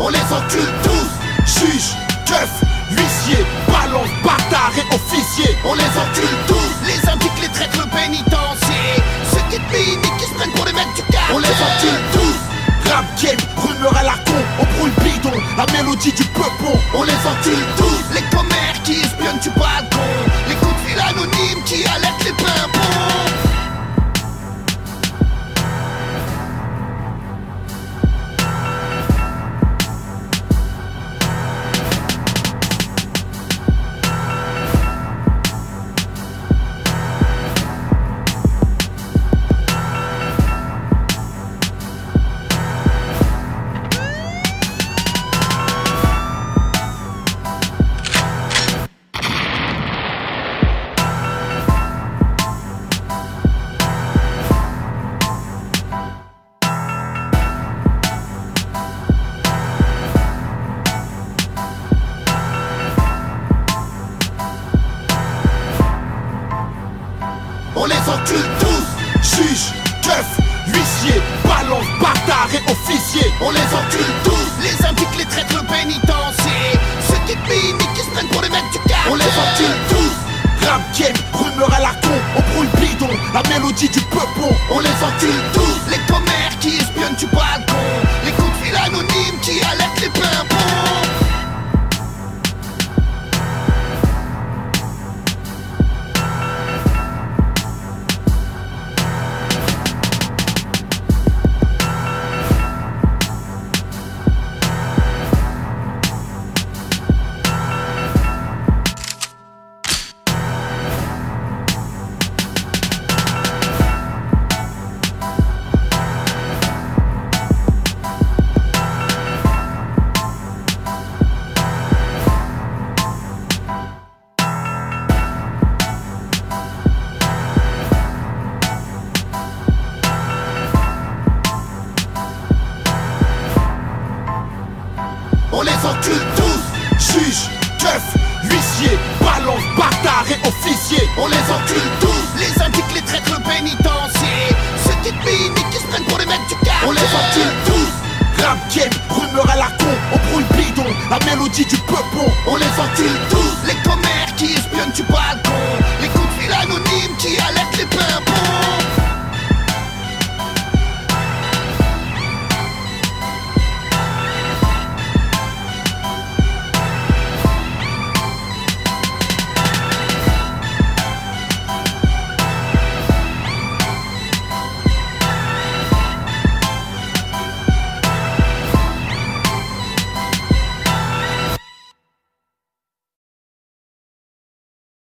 on les encule tous. Juge, keuf, huissier, balance, bâtard et officier. On les encule tous. Les indiques, les traîtres, le pénitencier. Ceux qui te mimiquent, qui se prennent pour les mecs du quartier. On les encule tous. Rap game, rumeur à la con, on brûle bidon. La mélodie du peupon, on les encule tous. Les commères qui espionnent du balcon On les encule tous. Juge, keuf, huissier, balance, bâtard et officier. On les encule tous. Les indiques, les traites, le pénitencier Ceux qui te mimiquent, qui se prennent pour les mecs du quartier. On les encule tous. Rap game, rumeur à la con, on brûle bidon, la mélodie du peupon, on les encule tous, les commères qui espionnent du balcon, les coups de fil anonymes qui alertent les pimpons. article tous, Juge, keuf, huissier, balance, bâtard et officier On les encule tous Les indiques, les traîtres, le Ceux qui te mimiquent, qui se prennent pour les mecs du quartier. On les encule tous Rap game, rumeur à la con, on brouille bidon La mélodie du peupon, on les encule